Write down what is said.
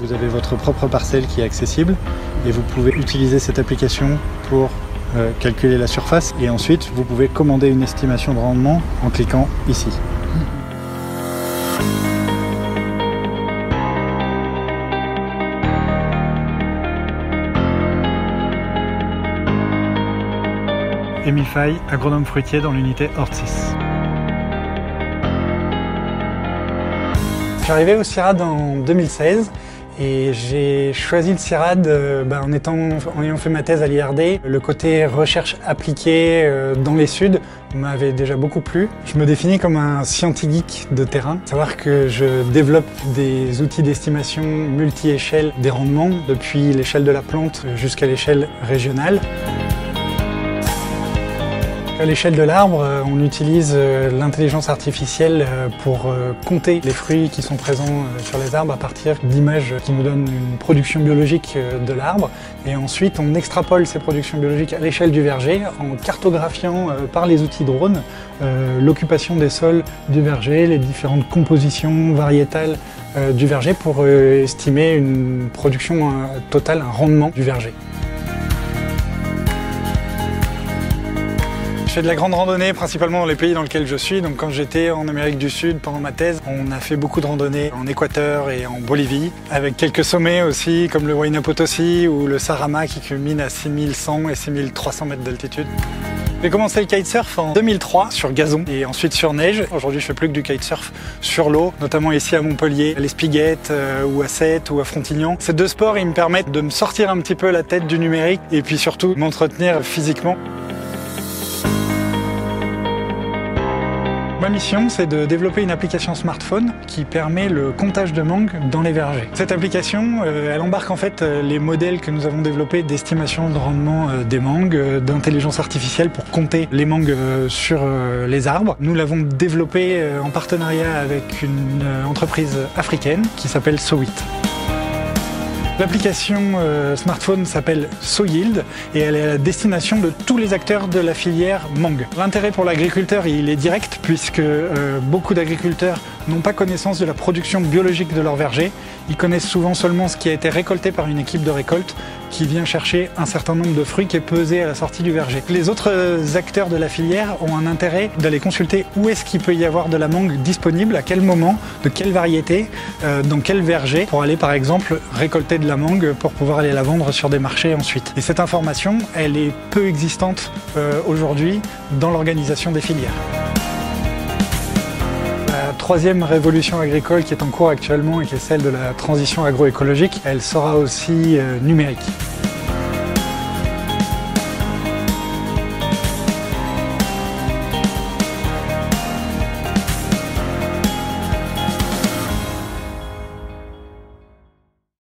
Vous avez votre propre parcelle qui est accessible et vous pouvez utiliser cette application pour euh, calculer la surface et ensuite vous pouvez commander une estimation de rendement en cliquant ici. Émile Fay, agronome fruitier dans l'unité Hortis. Je suis arrivé au CIRAD en 2016 et j'ai choisi le CIRAD euh, bah, en, en ayant fait ma thèse à l'IRD. Le côté recherche appliquée euh, dans les Suds m'avait déjà beaucoup plu. Je me définis comme un scientifique de terrain. Savoir que je développe des outils d'estimation multi-échelle des rendements, depuis l'échelle de la plante jusqu'à l'échelle régionale. À l'échelle de l'arbre, euh, on utilise euh, l'intelligence artificielle euh, pour compter les fruits qui sont présents sur les arbres à partir d'images qui nous donnent une production biologique de l'arbre. Et ensuite, on extrapole ces productions biologiques à l'échelle du verger en cartographiant par les outils drones l'occupation des sols du verger, les différentes compositions variétales du verger pour estimer une production totale, un rendement du verger. Je fais de la grande randonnée principalement dans les pays dans lesquels je suis. Donc quand j'étais en Amérique du Sud pendant ma thèse, on a fait beaucoup de randonnées en Équateur et en Bolivie, avec quelques sommets aussi comme le Huayna Potosi ou le Sarama qui culmine à 6100 et 6300 mètres d'altitude. J'ai commencé le kitesurf en 2003 sur gazon et ensuite sur neige. Aujourd'hui, je fais plus que du kitesurf sur l'eau, notamment ici à Montpellier, à l'Espiguette euh, ou à Sète ou à Frontignan. Ces deux sports, ils me permettent de me sortir un petit peu la tête du numérique et puis surtout m'entretenir physiquement. Ma mission, c'est de développer une application smartphone qui permet le comptage de mangues dans les vergers. Cette application, euh, elle embarque en fait euh, les modèles que nous avons développés d'estimation de rendement euh, des mangues, d'intelligence artificielle pour compter les mangues sur les arbres. Nous l'avons développé en partenariat avec une entreprise africaine qui s'appelle Sowit. L'application euh, smartphone s'appelle SoYield et elle est à la destination de tous les acteurs de la filière mangue. L'intérêt pour l'agriculteur, il est direct puisque euh, beaucoup d'agriculteurs n'ont pas connaissance de la production biologique de leur verger. Ils connaissent souvent seulement ce qui a été récolté par une équipe de récolte qui vient chercher un certain nombre de fruits qui est pesé à la sortie du verger. Les autres acteurs de la filière ont un intérêt d'aller consulter où est-ce qu'il peut y avoir de la mangue disponible, à quel moment, de quelle variété, euh, dans quel verger, pour aller par exemple récolter de la mangue pour pouvoir aller la vendre sur des marchés ensuite. Et cette information, elle est peu existante euh, aujourd'hui dans l'organisation des filières. La troisième révolution agricole qui est en cours actuellement et qui est celle de la transition agroécologique, elle sera aussi euh, numérique.